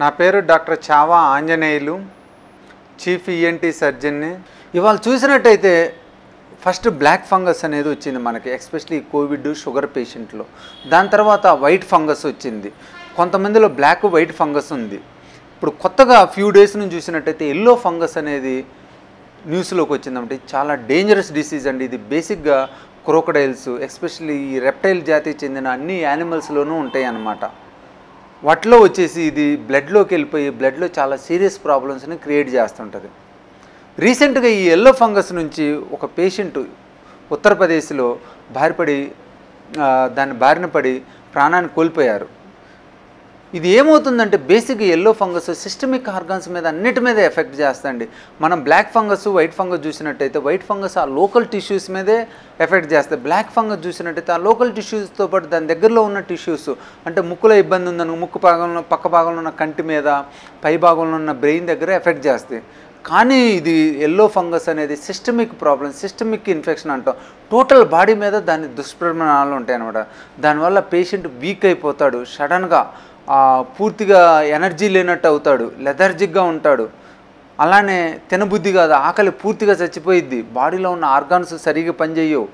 నా పేరు doctor Chava Anjaneyulu chief ENT సర్జన్ని. ఇవాళ చూసినట్టయితే ఫస్ట్ బ్లాక్ ఫంగస్ అనేది వచ్చింది మనకి ఎస్పెషలీ కోవిడ్ షుగర్ పేషెంట్లో. దాని తర్వాత వైట్ ఫంగస్ వచ్చింది. కొంతమందిలో బ్లాక్ వైట్ ఫంగస్ ఉంది. ఇప్పుడు కొత్తగా ఫ్యూ డేస్ నుంచి చూసినట్టయితే ఎల్లో ఫంగస్ అనేది న్యూస్లోకి వచ్చిందంటే చాలా డేంజరస్ డిసీజ్ అండి. ఇది బేసిక్గా క్రోకడైల్స్ ఎస్పెషలీ ఈ రెప్టైల్ జాతికి చెందిన అన్ని యానిమల్స్లోనూ ఉంటాయి అన్నమాట వాటిలో వచ్చేసి ఇది బ్లడ్లోకి వెళ్ళిపోయి బ్లడ్లో చాలా సీరియస్ ప్రాబ్లమ్స్ని క్రియేట్ చేస్తుంటుంది. రీసెంట్గా ఈ ఎల్లో ఫంగస్ నుంచి ఒక పేషెంట్ ఉత్తరప్రదేశ్లో బారిపడి దాని బారిన పడి ప్రాణాన్ని కోల్పోయారు. ఇది ఏమవుతుందంటే basic yellow fungus systemic organs మీద అన్నిటి మీద ఎఫెక్ట్ చేస్తండి మనం బ్లాక్ ఫంగస్ వైట్ ఫంగస్ చూసినట్టయితే వైట్ ఫంగస్ ఆ లోకల్ టిష్యూస్ మీదే ఎఫెక్ట్ చేస్తాయి. బ్లాక్ ఫంగస్ చూసినట్టయితే ఆ లోకల్ టిష్యూస్తో పాటు దాని దగ్గరలో ఉన్న టిష్యూస్ అంటే ముక్కులో ఇబ్బంది ఉందను ముక్కు భాగంలో పక్క భాగంలో ఉన్న కంటి మీద పై భాగంలో ఉన్న బ్రెయిన్ దగ్గర ఎఫెక్ట్ చేస్తాయి. కానీ ఇది ఎల్లో ఫంగస్ అనేది సిస్టమిక్ ప్రాబ్లం సిస్టమిక్ ఇన్ఫెక్షన్ అంటాం. టోటల్ బాడీ మీద దాని దుష్ప్రమాణాలు ఉంటాయి అనమాట దానివల్ల పేషెంట్ వీక్ అయిపోతాడు సడన్గా పూర్తిగా ఎనర్జీ లేనట్టు అవుతాడు లెథర్జిక్గా ఉంటాడు. అలానే తినబుద్ధి కాదు ఆకలి పూర్తిగా చచ్చిపోయిద్ది. బాడీలో ఉన్న ఆర్గాన్స్ సరిగా పనిచేయవు.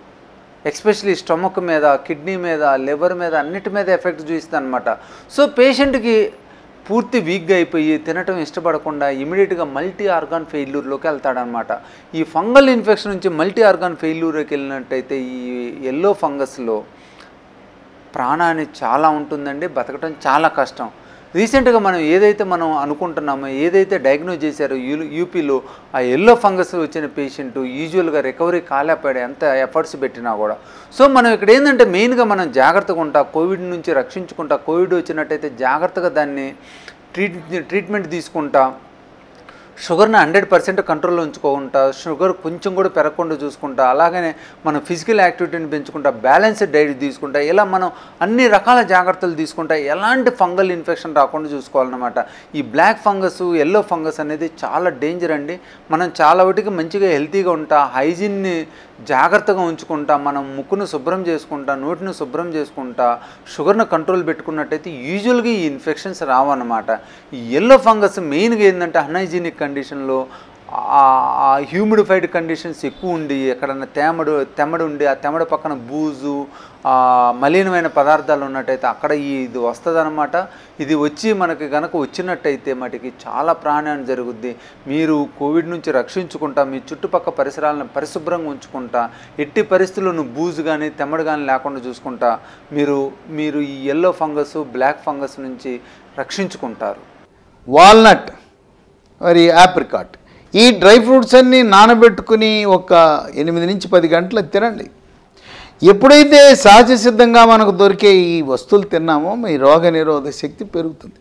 ఎస్పెషలీ స్టమక్ మీద కిడ్నీ మీద లివర్ మీద అన్నిటి మీద ఎఫెక్ట్ చూపిస్తుంది అనమాట సో పేషెంట్కి పూర్తి వీక్గా అయిపోయి తినటం ఇష్టపడకుండా ఇమీడియట్గా మల్టీ ఆర్గాన్ ఫెయిల్యూర్లోకి వెళ్తాడనమాట ఈ ఫంగల్ ఇన్ఫెక్షన్ నుంచి మల్టీ ఆర్గాన్ ఫెయిల్యూర్కి వెళ్ళినట్టయితే ఈ ఎల్లో ఫంగస్లో ప్రాణాన్ని చాలా ఉంటుందండి బతకటం చాలా కష్టం. రీసెంట్గా మనం ఏదైతే మనం అనుకుంటున్నామో ఏదైతే డయాగ్నోజ్ చేశారో యూ యూపీలో ఆ ఎల్లో ఫంగస్ వచ్చిన పేషెంట్ యూజువల్గా రికవరీ కాలేపాడు ఎంత ఎఫర్ట్స్ పెట్టినా కూడా. సో మనం ఇక్కడ ఏంటంటే మెయిన్గా మనం జాగ్రత్తగా ఉంటా కోవిడ్ నుంచి రక్షించుకుంటా కోవిడ్ వచ్చినట్టయితే జాగ్రత్తగా దాన్ని ట్రీట్ ట్రీట్మెంట్ తీసుకుంటా షుగర్ని హండ్రెడ్ పర్సెంట్ కంట్రోల్లో ఉంచుకుంటా షుగర్ కొంచెం కూడా పెరగకుండా చూసుకుంటా అలాగనే మనం ఫిజికల్ యాక్టివిటీని పెంచుకుంటా బ్యాలెన్స్డ్ డైట్ తీసుకుంటా ఇలా మనం అన్ని రకాల జాగ్రత్తలు తీసుకుంటా ఎలాంటి ఫంగల్ ఇన్ఫెక్షన్ రాకుండా చూసుకోవాలన్నమాట. ఈ బ్లాక్ ఫంగస్ ఎల్లో ఫంగస్ అనేది చాలా డేంజర్ అండి. మనం చాలా వాటికి మంచిగా హెల్తీగా ఉంటా హైజీన్ని జాగ్రత్తగా ఉంచుకుంటా మనం ముక్కును శుభ్రం చేసుకుంటా నోటిని శుభ్రం చేసుకుంటా షుగర్ను కంట్రోల్ పెట్టుకున్నట్టయితే యూజువల్గా ఈ ఇన్ఫెక్షన్స్ రావన్నమాట. ఈ ఎల్లో ఫంగస్ మెయిన్గా ఏంటంటే అన్హైజీనిక్ కండిషన్లో ఆ హ్యూమిడిఫైడ్ కండిషన్స్ ఎక్కువ ఉండి ఎక్కడన్నా తేమడు తెమ్మడు ఉండి ఆ తెమ్మడు పక్కన బూజు మలినమైన పదార్థాలు ఉన్నట్టయితే అక్కడ ఈ ఇది వస్తుందన్నమాట. ఇది వచ్చి మనకి కనుక వచ్చినట్టయితే మటుకి చాలా ప్రాణాన్ని జరుగుద్ది. మీరు కోవిడ్ నుంచి రక్షించుకుంటా మీ చుట్టుపక్కల పరిసరాలను పరిశుభ్రంగా ఉంచుకుంటా ఎట్టి పరిస్థితుల్లోనూ బూజు కానీ తెమ్మడు కానీ లేకుండా చూసుకుంటా మీరు మీరు ఈ ఎల్లో ఫంగస్ బ్లాక్ ఫంగస్ నుంచి రక్షించుకుంటారు. వాల్నట్ మరి ఆప్రికాట్ ఈ డ్రై ఫ్రూట్స్ అన్నీ నానబెట్టుకుని ఒక ఎనిమిది నుంచి పది గంటలు తినండి. ఎప్పుడైతే సహజ సిద్ధంగా మనకు దొరికే ఈ వస్తువులు తిన్నామో మీ రోగ నిరోధక శక్తి పెరుగుతుంది.